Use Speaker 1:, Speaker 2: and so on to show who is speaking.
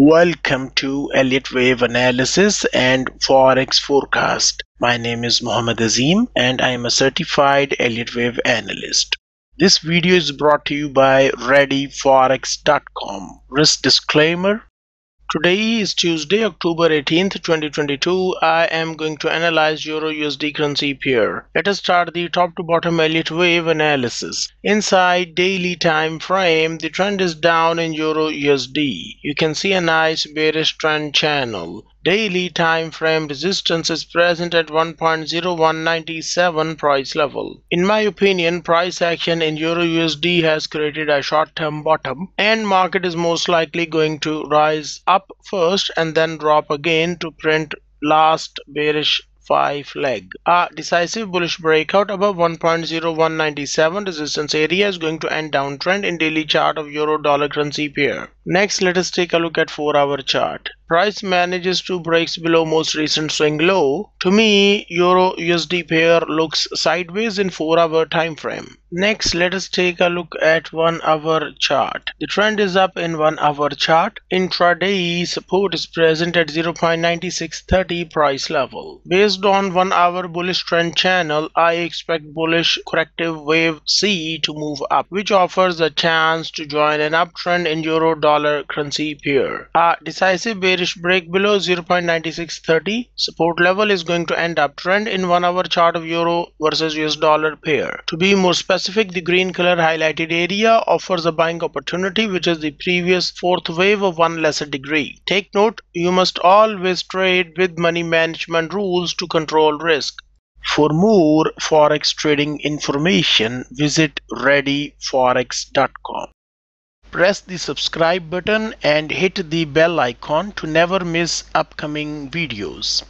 Speaker 1: Welcome to Elliott Wave Analysis and Forex Forecast. My name is Muhammad Azim and I am a certified Elliott Wave analyst. This video is brought to you by ReadyForex.com. Risk disclaimer Today is Tuesday, October 18th, 2022. I am going to analyze Euro USD currency pair. Let us start the top to bottom Elliott wave analysis. Inside daily time frame, the trend is down in Euro USD. You can see a nice bearish trend channel. Daily time frame resistance is present at 1.0197 price level. In my opinion, price action in Euro USD has created a short-term bottom and market is most likely going to rise up first and then drop again to print last bearish 5 leg. A decisive bullish breakout above 1.0197 resistance area is going to end downtrend in daily chart of euro dollar currency pair. Next, let us take a look at 4 hour chart price manages to breaks below most recent swing low to me euro usd pair looks sideways in 4 hour time frame next let us take a look at 1 hour chart. The trend is up in 1 hour chart. Intraday support is present at 0.9630 price level. Based on 1 hour bullish trend channel i expect bullish corrective wave c to move up which offers a chance to join an uptrend in euro dollar currency pair. A decisive bearish break below 0.9630 support level is going to end up trend in one hour chart of euro versus us dollar pair. To be more specific the green color highlighted area offers a buying opportunity which is the previous fourth wave of one lesser degree. Take note you must always trade with money management rules to control risk. For more forex trading information visit readyforex.com Press the subscribe button and hit the bell icon to never miss upcoming videos.